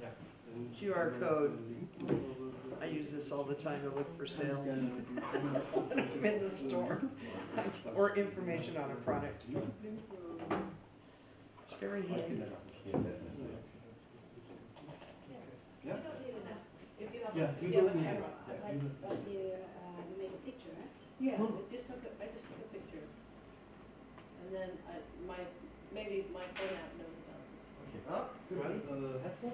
Yeah. And- QR code. I use this all the time to look for sales. when I'm in the store. Or information on a product. It's very handy. Yeah. You don't need an app. If you have, Yeah, a- if you you have don't a need camera, it. Yeah, like, you don't- but you, uh, you make a picture, right? Yeah, No. I just took a, I just took a picture. And then I, my, maybe my phone app knows Oh, Grab the headphone.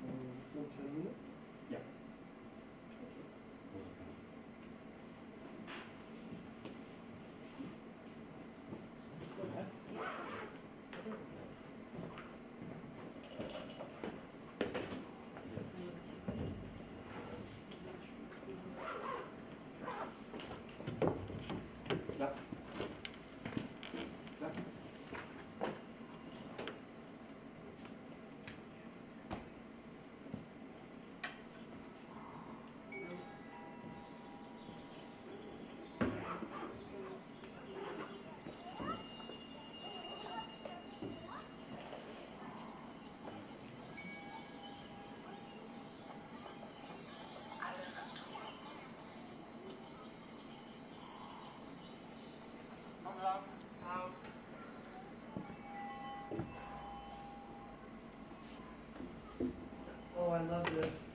So, so ten minutes? Yeah. Go ahead. Clap. Clap. Oh, I love this.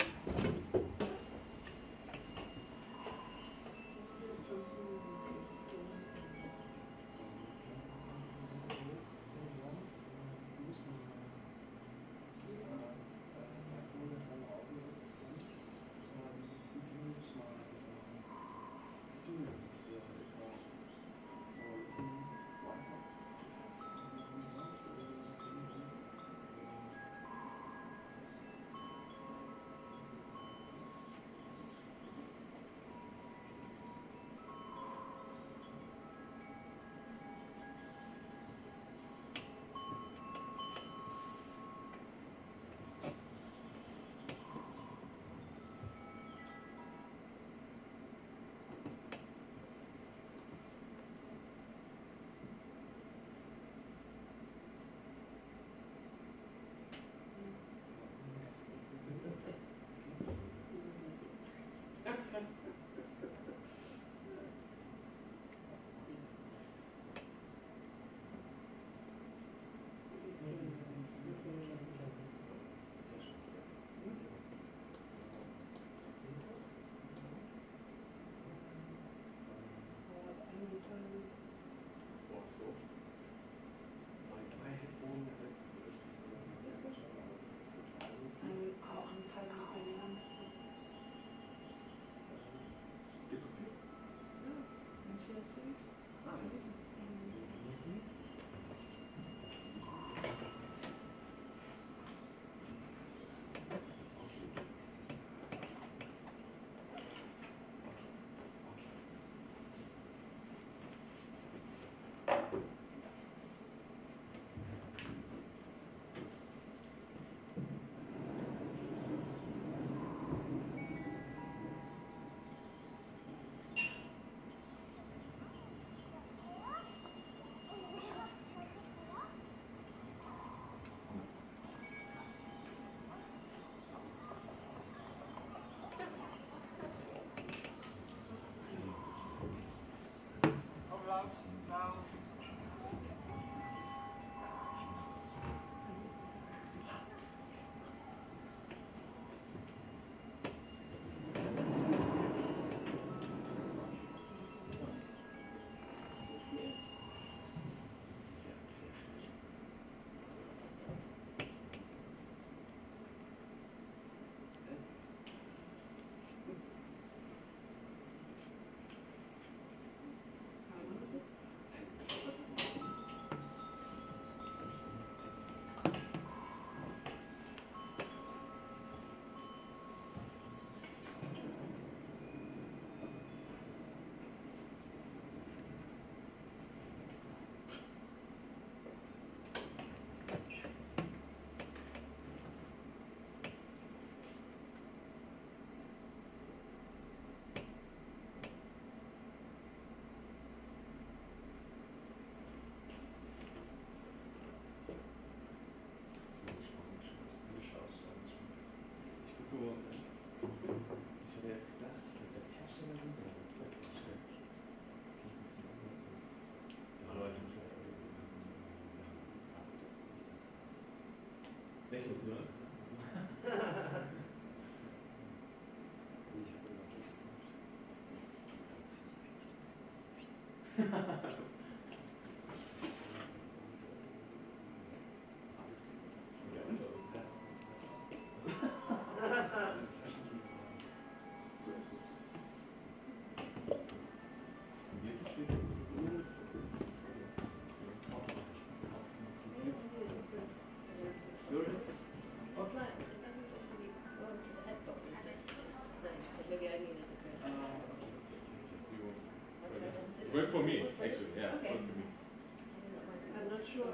감사합니다. Lächeln Sie, It worked for me, actually, yeah, Okay. worked for me. I'm not sure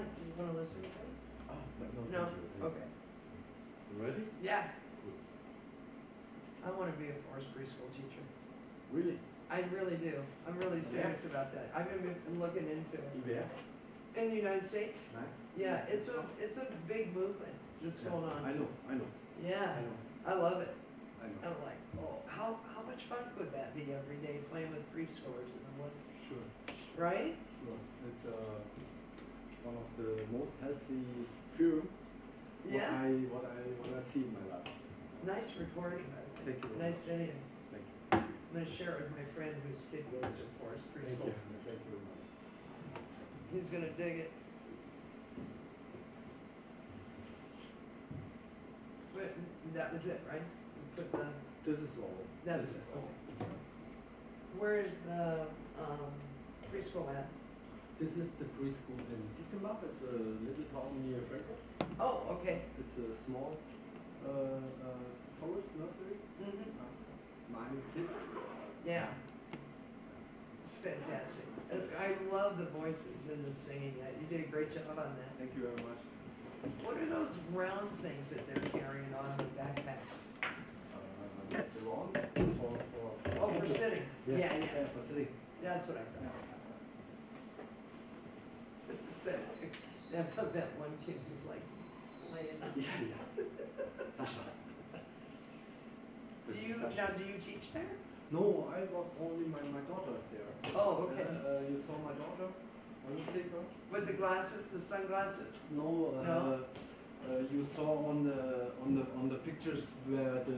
Yannick, do you wanna listen to it? Ah, No? Okay. Ready? Yeah. I wanna be a forest preschool teacher. Really? I really do. I'm really serious about that. I've been been looking into it. Where? In the United States? Nice. Yeah, it's a, it's a big movement that's going on. I know, I know, Yeah, I know, I love it. I know. I'm like, oh, how, how much fun could that be every day playing with preschoolers in the woods, Sure, right? sure. It's uh, one of the most healthy film what I what I what I see in my life. nice recording, by the way. Thank you Nice video. Thank you. I'm gonna share it with my friend whose kid goes to forest Thank preschool. you. Thank you very much. He's gonna dig it. But that was it, right? You Put the, This is all. that this is it, all. Where's the, um, preschool at? This is the preschool in Dietzenbach. It's a little town near Frankfurt. Oh, okay. It's a small uh, uh, forest nursery. Mm-hmm. Nine kids. Yeah. It's fantastic. I love the voices and the singing. You did a great job on that. Thank you very much. What are those round things that they're carrying on the backpacks? Uh, for for. Oh, for sitting. Yeah, yeah. for sitting. That's what I thought. It's that, that, that one kid who's like laying. Yeah, yeah. Sasha. Do you, now, do you teach there? No, I was only my my daughter is there. Oh, okay. Uh, uh, you saw my daughter. You sick? huh? With the glasses, the sunglasses? No. Uh, No? Uh, you saw on the on the on the pictures where the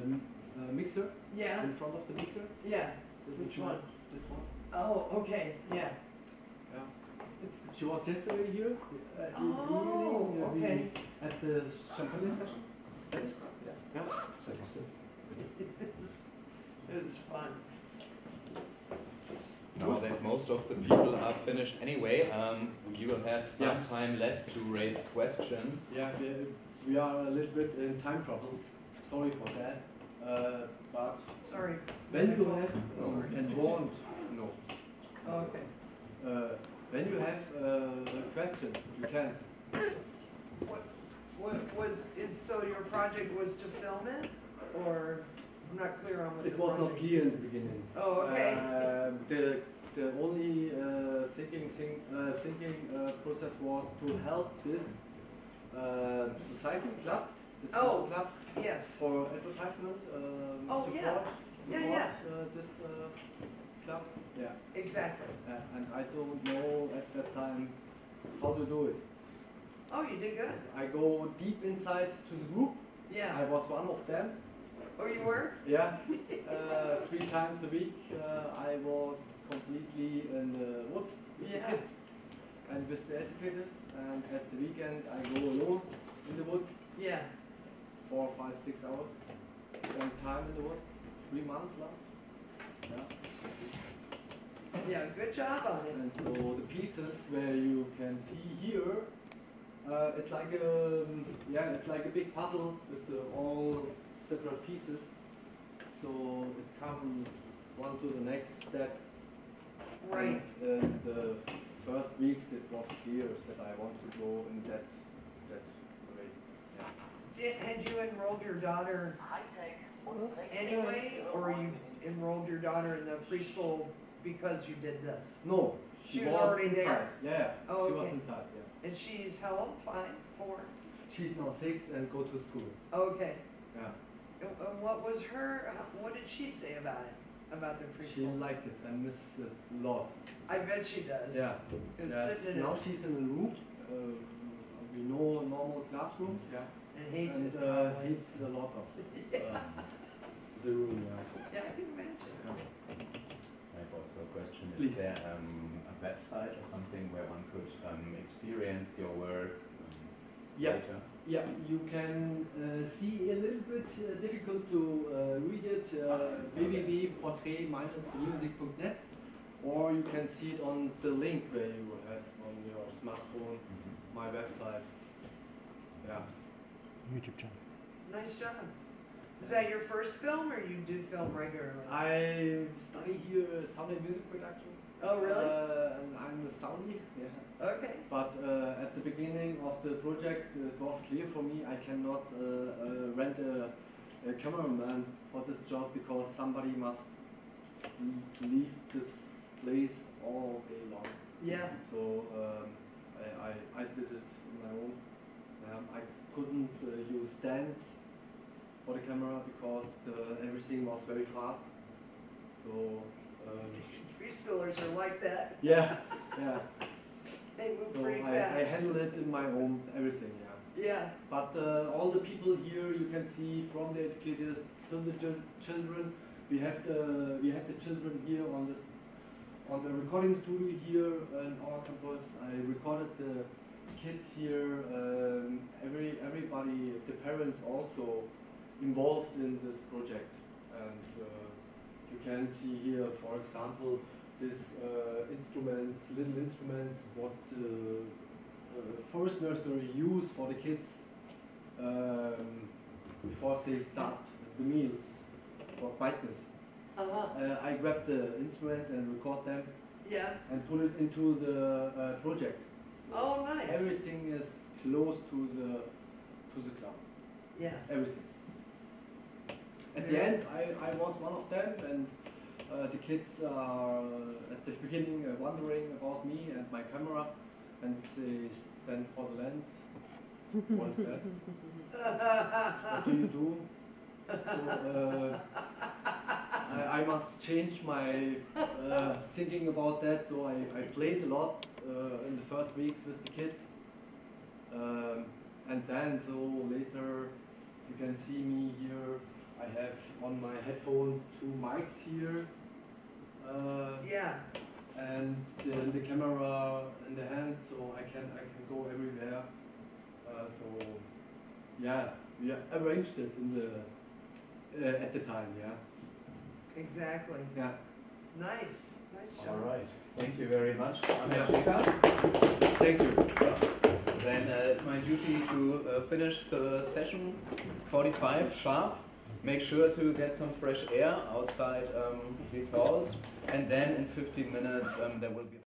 uh, mixer Yeah, in front of the mixer. yeah. This Which is one? This one. Oh, okay. Yeah. She was yesterday here uh, Oh, evening uh, okay. at the champagne session. Yeah. It was- It was fun. Now that most of the people are finished anyway, um, you will have some Yeah. time left to raise questions. Yeah, we, we are a little bit in time trouble. Sorry for that. Uh, but Sorry. when you have Sorry. and want, no. Okay. Uh, when you have uh, a question, you can. What, what was, is, so your project was to film it, or, I'm not clear on what It was not clear in the beginning. Oh, okay. Um, the the only uh, thinking thing, uh, thinking uh, process was to help this uh, society club, this Oh. club, Yes, for advertisement. Um, Oh, support, yeah. Yeah, support yeah. Uh, this uh, club. Yeah. exactly. Uh, and I don't know at that time how to do it. Oh, you did good. I go deep inside to the group. Yeah. I was one of them. Oh, you were? Yeah, uh, three times a week uh, I was completely in the woods with Yeah. the kids and with the educators. And at the weekend I go alone in the woods, Yeah. four, five, six hours. Spend time in the woods, three months now. Yeah. Yeah, good job on it. And so the pieces where you can see here, uh, it's like a yeah, it's like a big puzzle with the all separate pieces. So it comes one to the next step. Right. And uh, the first weeks it was clear that I want to go in that that way. Yeah. Did, had you enrolled your daughter anyway, or you enrolled your daughter in the preschool because you did this? No, She she, was was, already inside. there? Yeah, Oh, she was inside. Yeah. And she's how old? Five? Four? She's now six and go to school. Okay. Yeah. And, and what was her, uh, what did she say about it? About the preschool? She preschool? liked it and miss it a lot. I bet she does. Yeah. Cause yeah. Now it she's in a room. Uh, we know normal classroom. Yeah. and hates and it uh, hates a lot of Yeah. uh, the room. Yeah. Yeah, I can imagine. I have also a question. Is Please. there um, a website or something where one could um, experience your work um, Yeah. later? Yeah, you can uh, see a little bit uh, difficult to uh, read it. Uh, www.portrait-music.net, or you can see it on the link where you have on your smartphone, Mhm. my website. Yeah. YouTube channel. Nice job. Is that your first film or you do film regularly? I study here sound and music production. Oh, really? Uh, and I'm a soundie. Yeah. Okay. But uh, at the beginning of the project, it was clear for me I cannot uh, uh, rent a, a cameraman for this job because somebody must leave this place all day long. Yeah. So um, I, I, I did it on my own. Um, I couldn't uh, use stands for the camera because the, everything was very fast. So um, Preschoolers are like that. yeah, yeah. They move So I, I handle it in my own everything, yeah. Yeah. But uh, all the people here you can see from the educators till the children. We have the we have the children here on this on the recording studio here on our campus. I recorded the kids here. Um, every everybody, the parents also involved in this project, and uh, you can see here, for example, these uh, instruments, little instruments, what uh, uh, forest nursery use for the kids um, before they start the meal for quietness. Uh-huh. Uh, I grab the instruments and record them Yeah. and put it into the uh, project. So Oh, nice. Everything is close to the to the cloud. Yeah. Everything. At the end, I, I was one of them, and uh, the kids are at the beginning uh, wondering about me and my camera, and they stand for the lens. What is that? What do you do? So, uh, I, I must change my uh, thinking about that. So I, I played a lot uh, in the first weeks with the kids. Um, and then, so later, you can see me here. I have on my headphones two mics here. Uh, yeah. and the, the camera in the hand, so I can I can go everywhere. Uh, so yeah, we arranged it in the uh, at the time. Yeah. Exactly. Yeah. Nice, nice job. All right. Thank you very much, Ahmed Yeah. Shekhar. Thank you. Then uh, it's my duty to uh, finish the session 45 sharp. Make sure to get some fresh air outside um, these halls, and then in 15 minutes um, there will be.